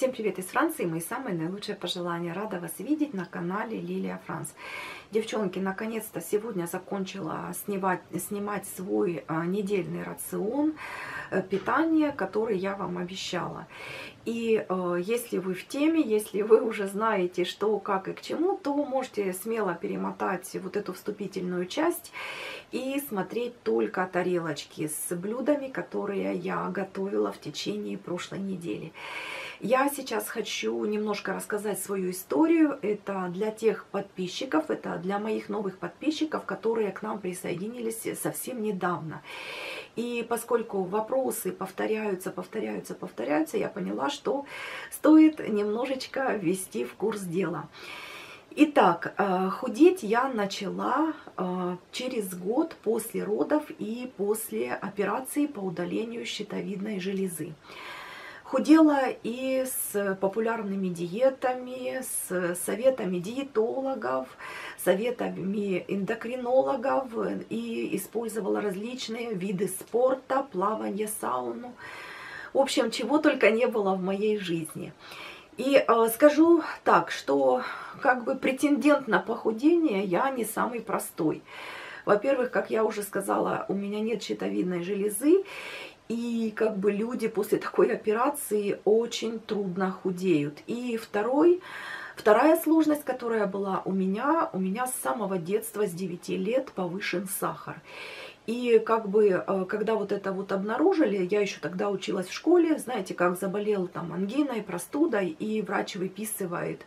Всем привет из Франции, мои самые наилучшие пожелания. Рада вас видеть на канале Лилия Франс. Девчонки, наконец-то сегодня закончила снимать, снимать свой а, недельный рацион а, питания, который я вам обещала. И а, если вы в теме, если вы уже знаете, что, как и к чему, то можете смело перемотать вот эту вступительную часть и смотреть только тарелочки с блюдами, которые я готовила в течение прошлой недели. Я сейчас хочу немножко рассказать свою историю. Это для тех подписчиков, это для моих новых подписчиков, которые к нам присоединились совсем недавно. И поскольку вопросы повторяются, повторяются, повторяются, я поняла, что стоит немножечко ввести в курс дела. Итак, э, худеть я начала э, через год после родов и после операции по удалению щитовидной железы. Худела и с популярными диетами, с советами диетологов, советами эндокринологов и использовала различные виды спорта, плавание, сауну. В общем, чего только не было в моей жизни. И э, скажу так, что как бы претендент на похудение я не самый простой. Во-первых, как я уже сказала, у меня нет щитовидной железы, и как бы люди после такой операции очень трудно худеют. И второй, вторая сложность, которая была у меня, у меня с самого детства, с 9 лет повышен сахар. И как бы, э, когда вот это вот обнаружили, я еще тогда училась в школе, знаете, как заболел там ангиной, простудой, и врач выписывает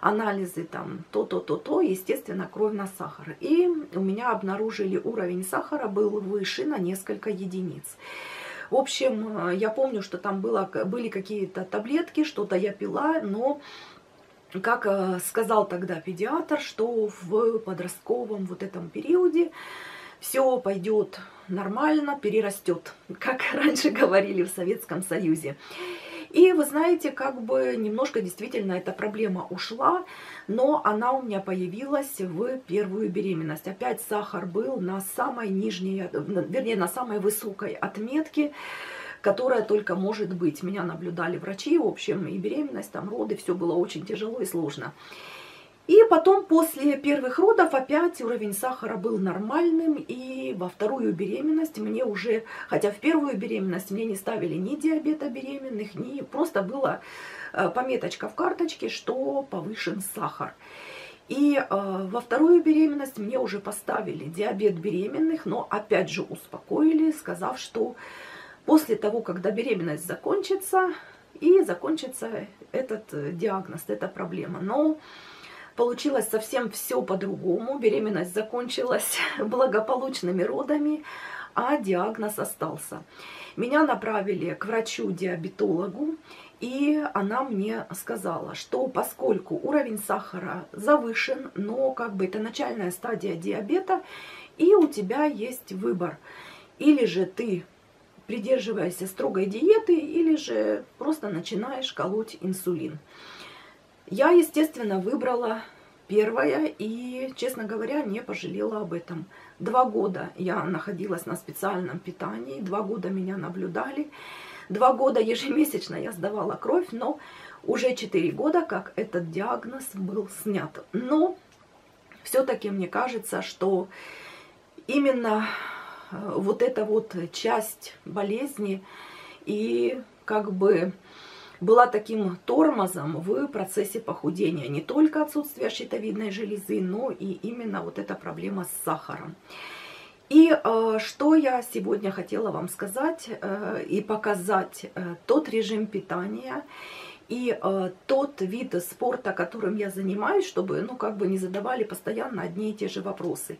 анализы там то-то, то-то, естественно, кровь на сахар. И у меня обнаружили уровень сахара был выше на несколько единиц. В общем, э, я помню, что там было, были какие-то таблетки, что-то я пила, но как э, сказал тогда педиатр, что в подростковом вот этом периоде все пойдет нормально, перерастет, как раньше говорили в Советском Союзе. И вы знаете, как бы немножко действительно эта проблема ушла, но она у меня появилась в первую беременность. Опять сахар был на самой нижней, вернее, на самой высокой отметке, которая только может быть. Меня наблюдали врачи, в общем, и беременность, там роды, все было очень тяжело и сложно. И потом после первых родов опять уровень сахара был нормальным, и во вторую беременность мне уже, хотя в первую беременность мне не ставили ни диабета беременных, ни просто была э, пометочка в карточке, что повышен сахар. И э, во вторую беременность мне уже поставили диабет беременных, но опять же успокоили, сказав, что после того, когда беременность закончится, и закончится этот э, диагноз, эта проблема. Но Получилось совсем все по-другому. Беременность закончилась благополучными родами, а диагноз остался. Меня направили к врачу-диабетологу, и она мне сказала, что поскольку уровень сахара завышен, но как бы это начальная стадия диабета, и у тебя есть выбор. Или же ты придерживаешься строгой диеты, или же просто начинаешь колоть инсулин. Я, естественно, выбрала первое и, честно говоря, не пожалела об этом. Два года я находилась на специальном питании, два года меня наблюдали, два года ежемесячно я сдавала кровь, но уже четыре года, как этот диагноз был снят. Но все-таки мне кажется, что именно э, вот эта вот часть болезни и как бы была таким тормозом в процессе похудения. Не только отсутствие щитовидной железы, но и именно вот эта проблема с сахаром. И э, что я сегодня хотела вам сказать э, и показать э, тот режим питания и э, тот вид спорта, которым я занимаюсь, чтобы, ну, как бы не задавали постоянно одни и те же вопросы.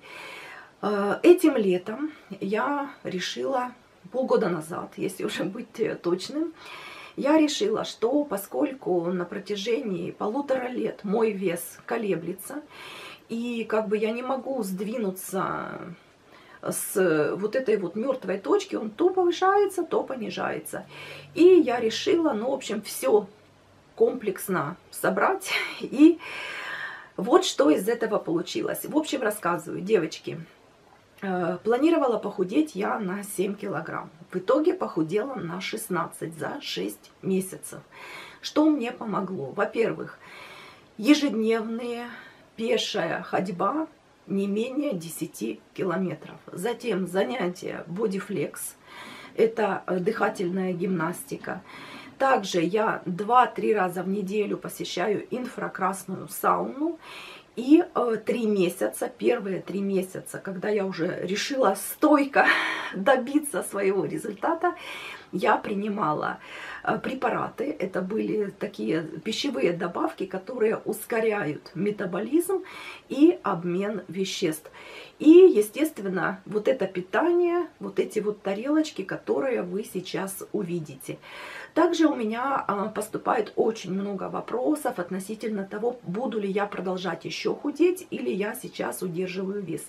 Э, этим летом я решила, полгода назад, если уже быть точным, я решила, что поскольку на протяжении полутора лет мой вес колеблется, и как бы я не могу сдвинуться с вот этой вот мертвой точки, он то повышается, то понижается. И я решила, ну, в общем, все комплексно собрать. И вот что из этого получилось. В общем, рассказываю, девочки. Э, планировала похудеть я на 7 килограмм. В итоге похудела на 16 за 6 месяцев. Что мне помогло? Во-первых, ежедневные пешая ходьба не менее 10 километров. Затем занятия бодифлекс, это э, дыхательная гимнастика. Также я 2-3 раза в неделю посещаю инфракрасную сауну. И э, три месяца, первые три месяца, когда я уже решила стойко добиться своего результата, я принимала препараты. Это были такие пищевые добавки, которые ускоряют метаболизм и обмен веществ. И, естественно, вот это питание, вот эти вот тарелочки, которые вы сейчас увидите. Также у меня а, поступает очень много вопросов относительно того, буду ли я продолжать еще худеть или я сейчас удерживаю вес.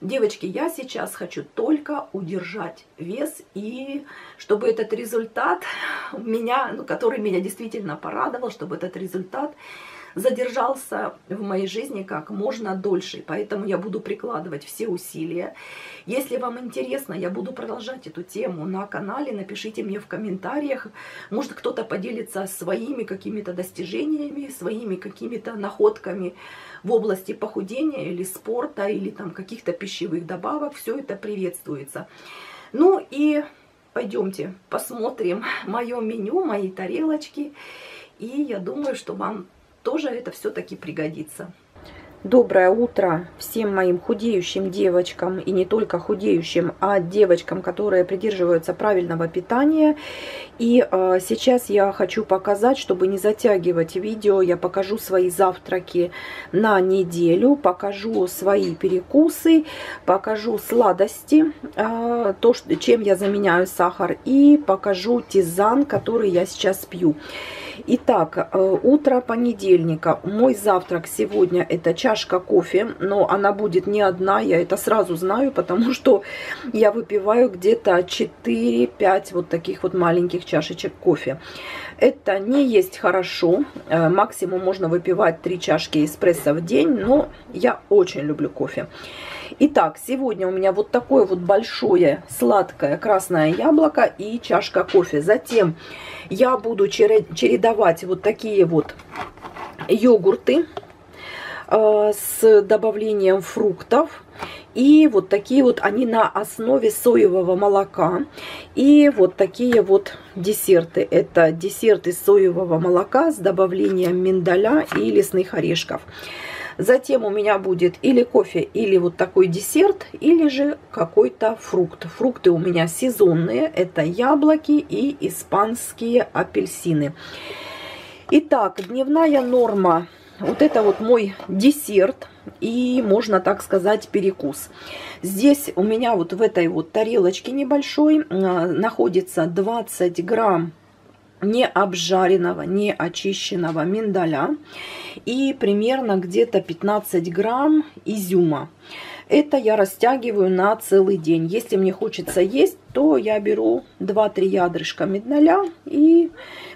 Девочки, я сейчас хочу только удержать вес, и чтобы этот результат меня, ну, который меня действительно порадовал, чтобы этот результат задержался в моей жизни как можно дольше. Поэтому я буду прикладывать все усилия. Если вам интересно, я буду продолжать эту тему на канале. Напишите мне в комментариях. Может, кто-то поделится своими какими-то достижениями, своими какими-то находками в области похудения или спорта, или там каких-то пищевых добавок. Все это приветствуется. Ну и пойдемте посмотрим мое меню, мои тарелочки. И я думаю, что вам тоже это все-таки пригодится. Доброе утро всем моим худеющим девочкам и не только худеющим, а девочкам, которые придерживаются правильного питания. И э, сейчас я хочу показать, чтобы не затягивать видео, я покажу свои завтраки на неделю, покажу свои перекусы, покажу сладости, э, то, чем я заменяю сахар, и покажу тизан, который я сейчас пью. Итак, э, утро понедельника. Мой завтрак сегодня это чашка кофе, но она будет не одна, я это сразу знаю, потому что я выпиваю где-то 4-5 вот таких вот маленьких чашечек кофе. Это не есть хорошо, э, максимум можно выпивать 3 чашки эспрессо в день, но я очень люблю кофе. Итак, сегодня у меня вот такое вот большое сладкое красное яблоко и чашка кофе. Затем я буду чередовать вот такие вот йогурты с добавлением фруктов. И вот такие вот они на основе соевого молока. И вот такие вот десерты. Это десерт из соевого молока с добавлением миндаля и лесных орешков. Затем у меня будет или кофе, или вот такой десерт, или же какой-то фрукт. Фрукты у меня сезонные. Это яблоки и испанские апельсины. Итак, дневная норма. Вот это вот мой десерт и, можно так сказать, перекус. Здесь у меня вот в этой вот тарелочке небольшой а, находится 20 грамм не обжаренного, не очищенного миндаля и примерно где-то 15 грамм изюма. Это я растягиваю на целый день. Если мне хочется есть, то я беру 2-3 ядрышка миндаля и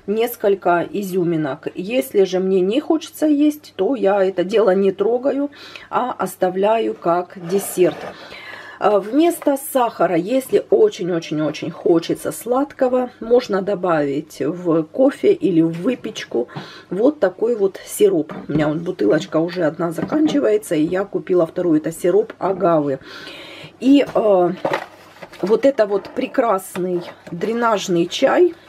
несколько изюминок. Если же мне не хочется есть, то я это дело не трогаю, а оставляю как десерт. А, вместо сахара, если очень-очень-очень хочется сладкого, можно добавить в кофе или в выпечку вот такой вот сироп. У меня вот бутылочка уже одна заканчивается, и я купила вторую. Это сироп агавы. И э, вот это вот прекрасный дренажный чай –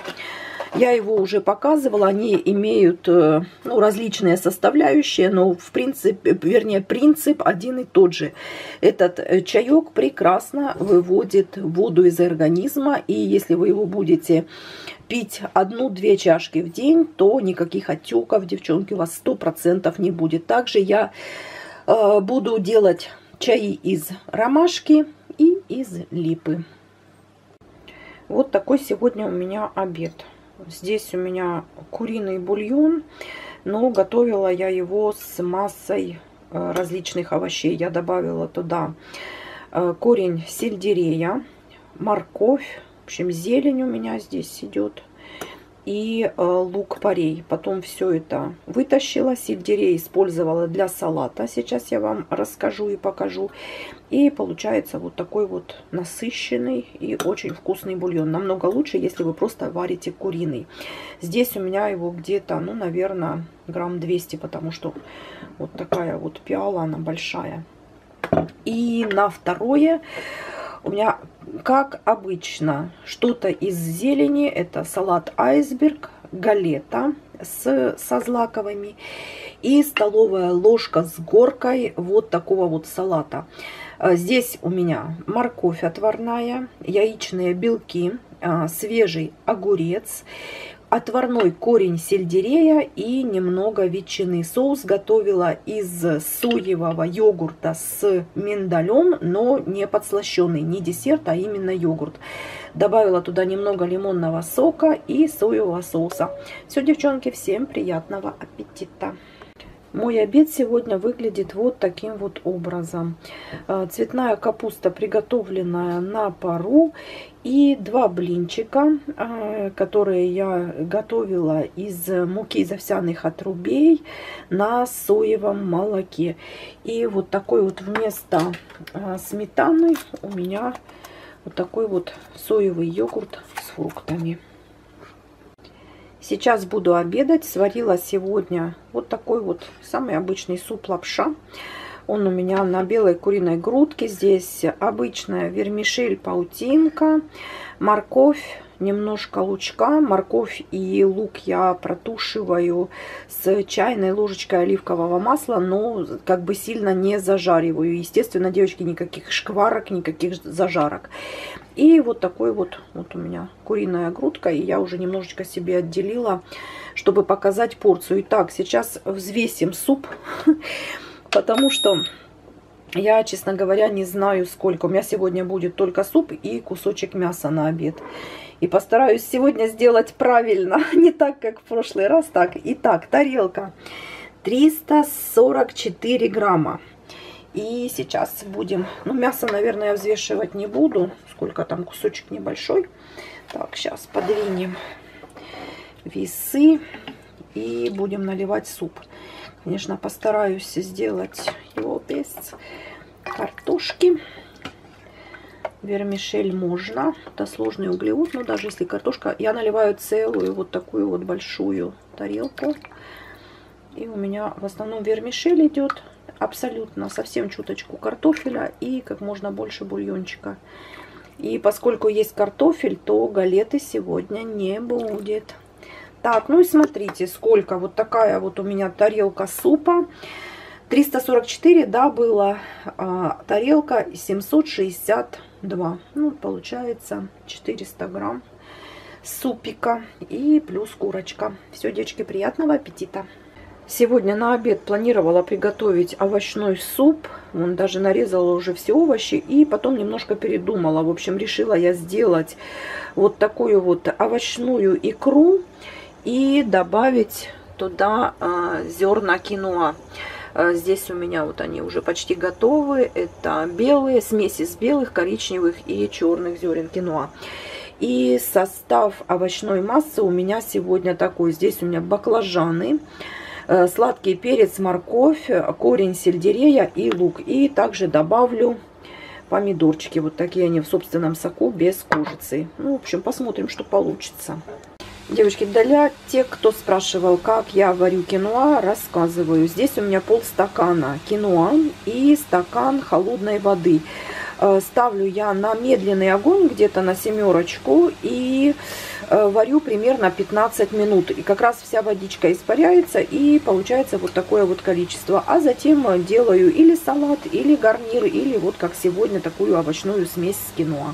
я его уже показывала, они имеют э, ну, различные составляющие, но в принципе, вернее, принцип один и тот же. Этот э, чаек прекрасно выводит воду из организма, и если вы его будете пить одну-две чашки в день, то никаких отеков, девчонки, у вас 100% не будет. Также я э, буду делать чаи из ромашки и из липы. Вот такой сегодня у меня обед. Здесь у меня куриный бульон, но готовила я его с массой э, различных овощей. Я добавила туда э, корень сельдерея, морковь, в общем, зелень у меня здесь идет. И э, лук-порей. Потом все это вытащила, сельдерей использовала для салата. Сейчас я вам расскажу и покажу. И получается вот такой вот насыщенный и очень вкусный бульон. Намного лучше, если вы просто варите куриный. Здесь у меня его где-то, ну, наверное, грамм 200, потому что вот такая вот пиала, она большая. И на второе у меня, как обычно, что-то из зелени. Это салат айсберг, галета с, со злаковыми и столовая ложка с горкой вот такого вот салата. А, здесь у меня морковь отварная, яичные белки, а, свежий огурец, отварной корень сельдерея и немного ветчины. Соус готовила из соевого йогурта с миндалем, но не подслащенный, не десерт, а именно йогурт. Добавила туда немного лимонного сока и соевого соуса. Все, девчонки, всем приятного аппетита! Мой обед сегодня выглядит вот таким вот образом. А, цветная капуста, приготовленная на пару. И два блинчика, а, которые я готовила из муки из овсяных отрубей на соевом молоке. И вот такой вот вместо а, сметаны у меня вот такой вот соевый йогурт с фруктами. Сейчас буду обедать. Сварила сегодня вот такой вот самый обычный суп лапша. Он у меня на белой куриной грудке. Здесь обычная вермишель паутинка, морковь, немножко лучка. Морковь и лук я протушиваю с чайной ложечкой оливкового масла, но как бы сильно не зажариваю. Естественно, девочки, никаких шкварок, никаких зажарок. И вот такой вот, вот у меня куриная грудка, и я уже немножечко себе отделила, чтобы показать порцию. Итак, сейчас взвесим суп, потому что я, честно говоря, не знаю сколько. У меня сегодня будет только суп и кусочек мяса на обед. И постараюсь сегодня сделать правильно, не так, как в прошлый раз. Так, итак, тарелка 344 грамма. И сейчас будем, ну мясо, наверное, я взвешивать не буду, сколько там кусочек небольшой. Так, сейчас подвинем весы и будем наливать суп. Конечно, постараюсь сделать его без картошки. Вермишель можно. Это сложный углевод, но даже если картошка... Я наливаю целую вот такую вот большую тарелку. И у меня в основном вермишель идет. Абсолютно совсем чуточку картофеля и как можно больше бульончика. И поскольку есть картофель, то галеты сегодня не будет. Так, ну и смотрите, сколько. Вот такая вот у меня тарелка супа. 344, да, была а, тарелка 762. Ну, получается 400 грамм супика и плюс курочка. Все, девочки, приятного аппетита! Сегодня на обед планировала приготовить овощной суп. Он даже нарезала уже все овощи и потом немножко передумала. В общем, решила я сделать вот такую вот овощную икру и добавить туда э, зерна киноа. Э, здесь у меня вот они уже почти готовы. Это белые, смеси из белых, коричневых и черных зерен киноа. И состав овощной массы у меня сегодня такой. Здесь у меня баклажаны, Э, сладкий перец, морковь, корень сельдерея и лук. И также добавлю помидорчики. Вот такие они в собственном соку, без кожицы. Ну, в общем, посмотрим, что получится. Девочки, для тех, кто спрашивал, как я варю киноа, рассказываю. Здесь у меня полстакана киноа и стакан холодной воды. Э, ставлю я на медленный огонь, где-то на семерочку, и э, варю примерно 15 минут. И как раз вся водичка испаряется, и получается вот такое вот количество. А затем делаю или салат, или гарнир, или вот как сегодня такую овощную смесь с киноа.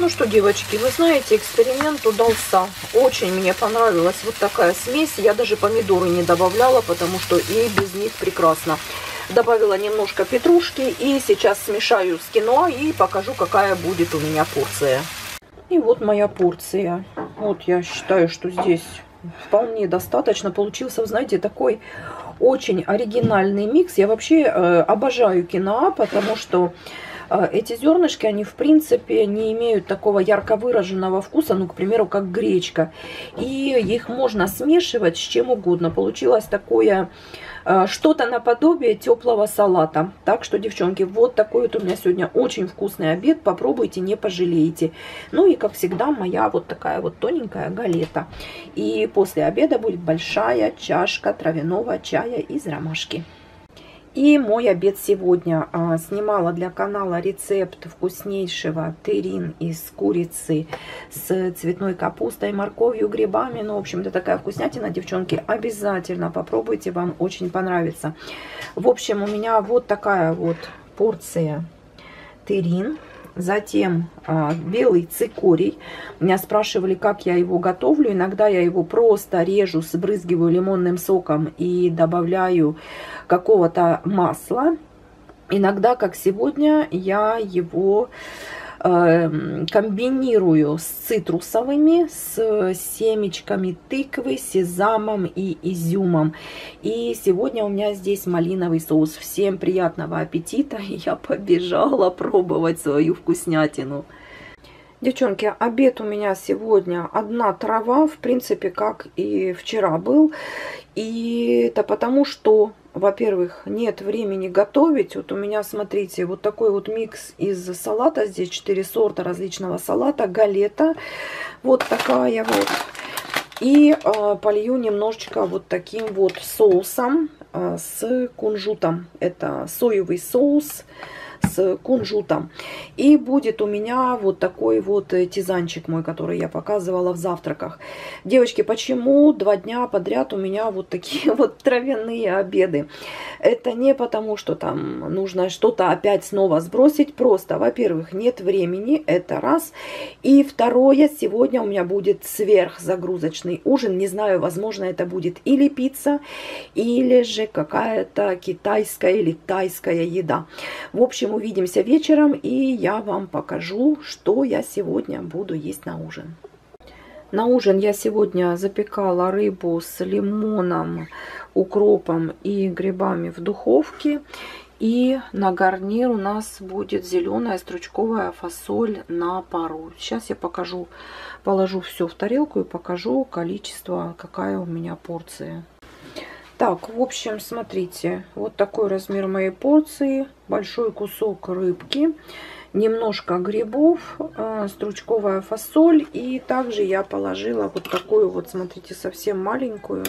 Ну что, девочки, вы знаете, эксперимент удался. Очень мне понравилась вот такая смесь. Я даже помидоры не добавляла, потому что и без них прекрасно. Добавила немножко петрушки и сейчас смешаю с кино и покажу, какая будет у меня порция. И вот моя порция. Вот я считаю, что здесь вполне достаточно. Получился, знаете, такой очень оригинальный микс. Я вообще э, обожаю киноа, потому что эти зернышки, они в принципе не имеют такого ярко выраженного вкуса, ну, к примеру, как гречка. И их можно смешивать с чем угодно. Получилось такое Э, что-то наподобие теплого салата. Так что, девчонки, вот такой вот у меня сегодня очень вкусный обед. Попробуйте, не пожалеете. Ну и, как всегда, моя вот такая вот тоненькая галета. И после обеда будет большая чашка травяного чая из ромашки. И мой обед сегодня. А, снимала для канала рецепт вкуснейшего терин из курицы с цветной капустой, морковью, грибами. Ну, в общем, это такая вкуснятина, девчонки. Обязательно попробуйте, вам очень понравится. В общем, у меня вот такая вот порция терин. Затем а, белый цикорий. Меня спрашивали, как я его готовлю. Иногда я его просто режу, сбрызгиваю лимонным соком и добавляю какого-то масла. Иногда, как сегодня, я его комбинирую с цитрусовыми, с семечками тыквы, сезамом и изюмом. И сегодня у меня здесь малиновый соус. Всем приятного аппетита. Я побежала пробовать свою вкуснятину. Девчонки, обед у меня сегодня одна трава, в принципе, как и вчера был. И это потому, что во-первых, нет времени готовить. Вот у меня, смотрите, вот такой вот микс из салата. Здесь 4 сорта различного салата. Галета вот такая вот. И э, полью немножечко вот таким вот соусом э, с кунжутом. Это соевый соус с кунжутом. И будет у меня вот такой вот э, тизанчик мой, который я показывала в завтраках. Девочки, почему два дня подряд у меня вот такие вот травяные обеды? Это не потому, что там нужно что-то опять снова сбросить. Просто, во-первых, нет времени, это раз. И второе, сегодня у меня будет сверхзагрузочный ужин. Не знаю, возможно, это будет или пицца, или же какая-то китайская или тайская еда. В общем, увидимся вечером, и я вам покажу, что я сегодня буду есть на ужин. На ужин я сегодня запекала рыбу с лимоном, укропом и грибами в духовке. И на гарнир у нас будет зеленая стручковая фасоль на пару. Сейчас я покажу, положу все в тарелку и покажу количество, какая у меня порция. Так, в общем, смотрите, вот такой размер моей порции. Большой кусок рыбки, немножко грибов, э, стручковая фасоль. И также я положила вот такую вот, смотрите, совсем маленькую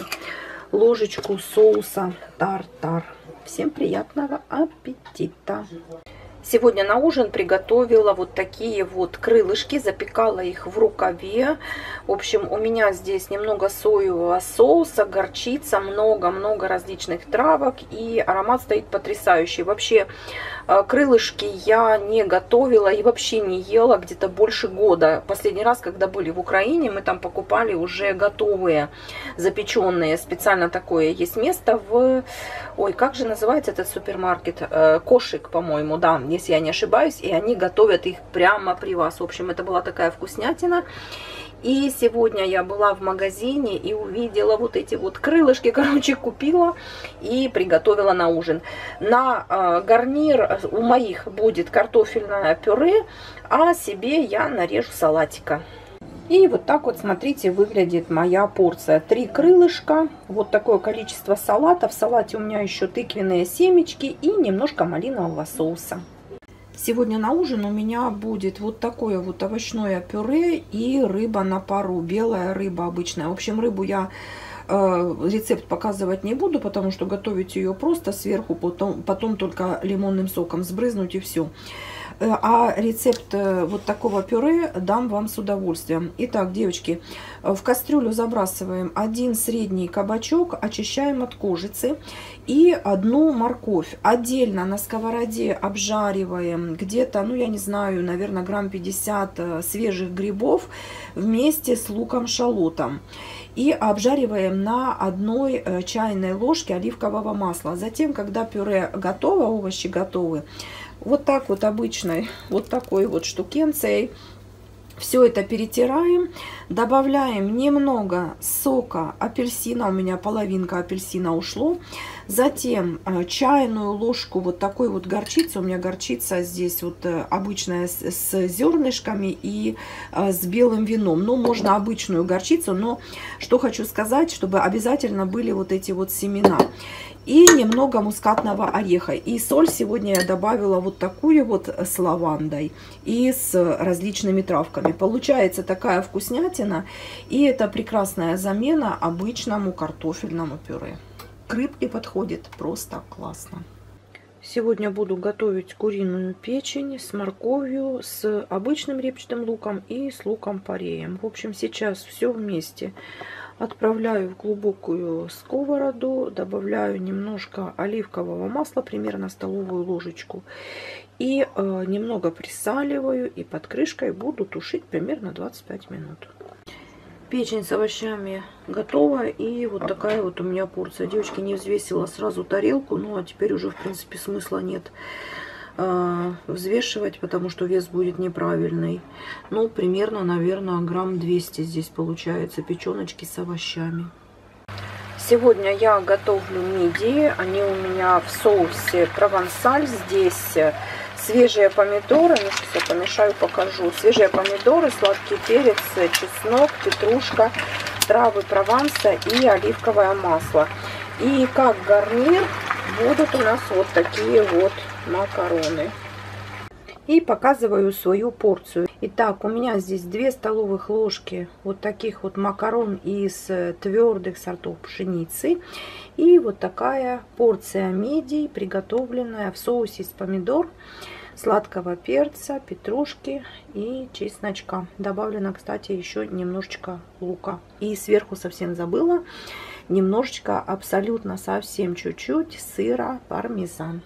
ложечку соуса тартар. Всем приятного аппетита! Сегодня на ужин приготовила вот такие вот крылышки, запекала их в рукаве. В общем, у меня здесь немного соевого соуса, горчица, много-много различных травок. И аромат стоит потрясающий. Вообще, крылышки я не готовила и вообще не ела где-то больше года. Последний раз, когда были в Украине, мы там покупали уже готовые, запеченные. Специально такое есть место в... Ой, как же называется этот супермаркет? Э, Кошик, по-моему, да, если я не ошибаюсь, и они готовят их прямо при вас. В общем, это была такая вкуснятина. И сегодня я была в магазине и увидела вот эти вот крылышки, короче, купила и приготовила на ужин. На э, гарнир у моих будет картофельное пюре, а себе я нарежу салатика. И вот так вот, смотрите, выглядит моя порция. Три крылышка, вот такое количество салата. В салате у меня еще тыквенные семечки и немножко малинового соуса. Сегодня на ужин у меня будет вот такое вот овощное пюре и рыба на пару. Белая рыба обычная. В общем, рыбу я э, рецепт показывать не буду, потому что готовить ее просто сверху, потом, потом только лимонным соком сбрызнуть и все. Э, а рецепт э, вот такого пюре дам вам с удовольствием. Итак, девочки, э, в кастрюлю забрасываем один средний кабачок, очищаем от кожицы и одну морковь. Отдельно на сковороде обжариваем где-то, ну я не знаю, наверное, грамм 50 свежих грибов вместе с луком-шалотом. И обжариваем на одной чайной ложке оливкового масла. Затем, когда пюре готово, овощи готовы, вот так вот обычной, вот такой вот штукенцией Все это перетираем, добавляем немного сока апельсина, у меня половинка апельсина ушло. Затем э, чайную ложку вот такой вот горчицы, у меня горчица здесь вот э, обычная с, зернышками и э, с белым вином. Ну, можно обычную горчицу, но что хочу сказать, чтобы обязательно были вот эти вот семена и немного мускатного ореха. И соль сегодня я добавила вот такую вот с лавандой и с различными травками. Получается такая вкуснятина, и это прекрасная замена обычному картофельному пюре. К подходит просто классно. Сегодня буду готовить куриную печень с морковью, с обычным репчатым луком и с луком-пореем. В общем, сейчас все вместе Отправляю в глубокую сковороду, добавляю немножко оливкового масла, примерно столовую ложечку. И э, немного присаливаю и под крышкой буду тушить примерно 25 минут. Печень с овощами готова. И вот такая вот у меня порция. Девочки, не взвесила сразу тарелку. Ну, а теперь уже, в принципе, смысла нет э, взвешивать, потому что вес будет неправильный. Ну, примерно, наверное, грамм 200 здесь получается печеночки с овощами. Сегодня я готовлю мидии. Они у меня в соусе провансаль. Здесь свежие помидоры. Ну, сейчас я помешаю, покажу. Свежие помидоры, сладкий перец, чеснок, петрушка, травы прованса и оливковое масло. И как гарнир будут у нас вот такие вот макароны. И показываю свою порцию. Итак, у меня здесь 2 столовых ложки вот таких вот макарон из э, твердых сортов пшеницы. И вот такая порция медий, приготовленная в соусе из помидор, сладкого перца, петрушки и чесночка. Добавлено, кстати, еще немножечко лука. И сверху совсем забыла, немножечко, абсолютно совсем чуть-чуть сыра пармезан.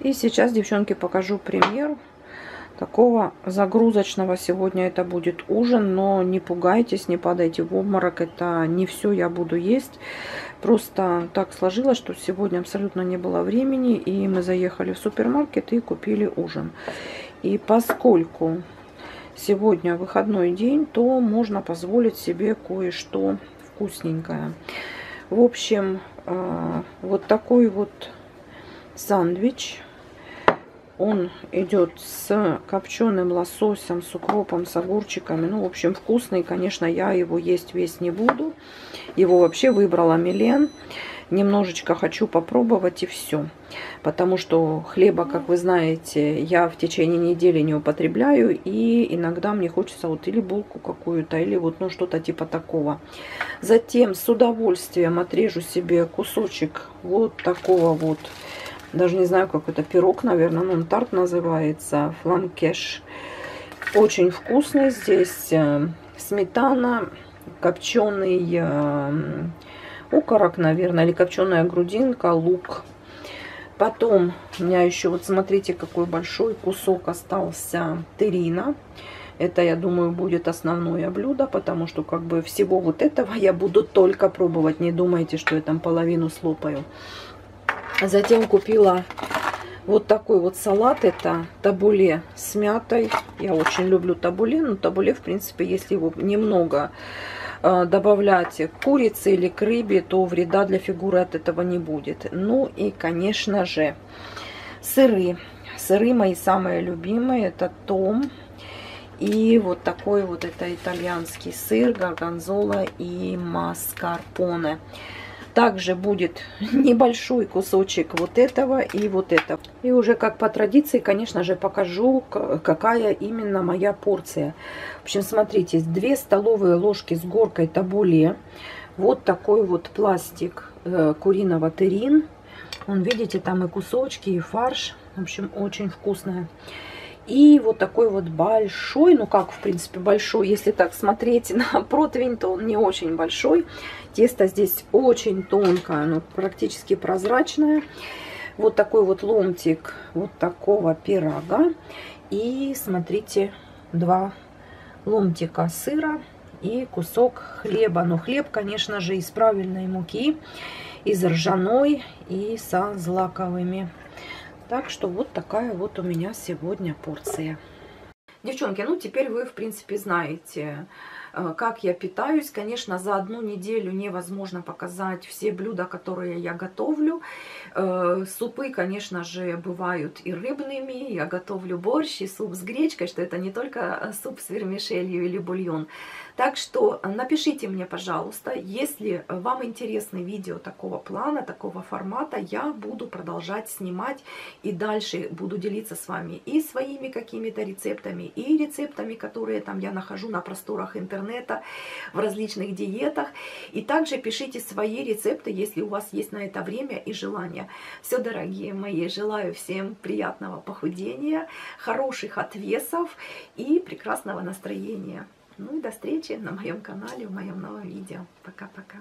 И сейчас, девчонки, покажу пример такого загрузочного. Сегодня это будет ужин, но не пугайтесь, не падайте в обморок. Это не все я буду есть. Просто так сложилось, что сегодня абсолютно не было времени. И мы заехали в супермаркет и купили ужин. И поскольку сегодня выходной день, то можно позволить себе кое-что вкусненькое. В общем, э, вот такой вот Сандвич. Он идет с копченым лососем, с укропом, с огурчиками. Ну, в общем, вкусный. Конечно, я его есть весь не буду. Его вообще выбрала Милен. Немножечко хочу попробовать и все. Потому что хлеба, как вы знаете, я в течение недели не употребляю. И иногда мне хочется вот или булку какую-то, или вот ну что-то типа такого. Затем с удовольствием отрежу себе кусочек вот такого вот даже не знаю, как это, пирог, наверное, ну, тарт называется, фланкеш. Очень вкусный здесь. Э, сметана, копченый э, окорок, наверное, или копченая грудинка, лук. Потом у меня еще, вот смотрите, какой большой кусок остался терина. Это, я думаю, будет основное блюдо, потому что как бы всего вот этого я буду только пробовать. Не думайте, что я там половину слопаю. Затем купила вот такой вот салат. Это табуле с мятой. Я очень люблю табуле. Но табуле, в принципе, если его немного э, добавлять к курице или к рыбе, то вреда для фигуры от этого не будет. Ну и, конечно же, сыры. Сыры мои самые любимые. Это том. И вот такой вот это итальянский сыр, горгонзола и маскарпоне. Также будет небольшой кусочек вот этого и вот этого. И уже как по традиции, конечно же, покажу, какая именно моя порция. В общем, смотрите, 2 столовые ложки с горкой табуле. Вот такой вот пластик э, куриного терин. Вон, видите, там и кусочки, и фарш. В общем, очень вкусная. И вот такой вот большой, ну как, в принципе, большой, если так смотреть на противень, то он не очень большой. Тесто здесь очень тонкое, оно практически прозрачное. Вот такой вот ломтик вот такого пирога. И смотрите, два ломтика сыра и кусок хлеба. Но хлеб, конечно же, из правильной муки, из ржаной и со злаковыми. Так что вот такая вот у меня сегодня порция. Девчонки, ну теперь вы, в принципе, знаете, как я питаюсь. Конечно, за одну неделю невозможно показать все блюда, которые я готовлю. Э, супы, конечно же, бывают и рыбными. Я готовлю борщ и суп с гречкой, что это не только суп с вермишелью или бульон. Так что напишите мне, пожалуйста, если вам интересны видео такого плана, такого формата, я буду продолжать снимать и дальше буду делиться с вами и своими какими-то рецептами, и рецептами, которые там я нахожу на просторах интернета, в различных диетах. И также пишите свои рецепты, если у вас есть на это время и желание. Все, дорогие мои, желаю всем приятного похудения, хороших отвесов и прекрасного настроения. Ну и до встречи на моем канале, в моем новом видео. Пока-пока.